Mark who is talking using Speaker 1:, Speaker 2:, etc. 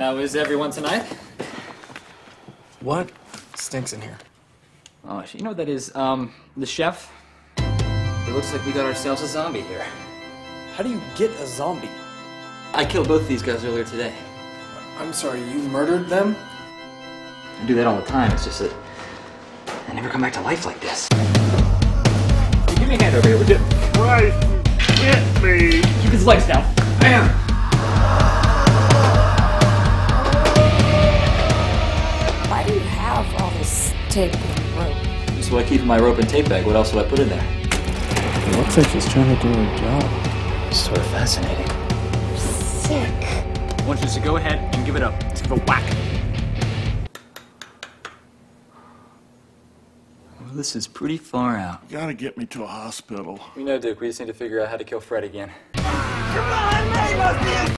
Speaker 1: How is everyone tonight?
Speaker 2: What? Stinks in here.
Speaker 1: Oh, you know what that is? Um, the chef. It looks like we got ourselves a zombie here.
Speaker 2: How do you get a zombie?
Speaker 1: I killed both these guys earlier today.
Speaker 2: I'm sorry, you murdered them?
Speaker 1: I do that all the time. It's just that I never come back to life like this. Give me a hand over here, would you?
Speaker 3: Christ, hit me!
Speaker 1: Keep his legs down. Bam!
Speaker 4: Have all this tape and rope?
Speaker 1: This is what I keep in my rope and tape bag. What else would I put in there?
Speaker 2: It looks like she's trying to do her job.
Speaker 1: It's sort of fascinating.
Speaker 4: Sick.
Speaker 1: I want you to go ahead and give it up. Let's give it a whack. Well, this is pretty far out.
Speaker 3: You gotta get me to a hospital.
Speaker 1: We know, Duke. We just need to figure out how to kill Fred again.
Speaker 3: Come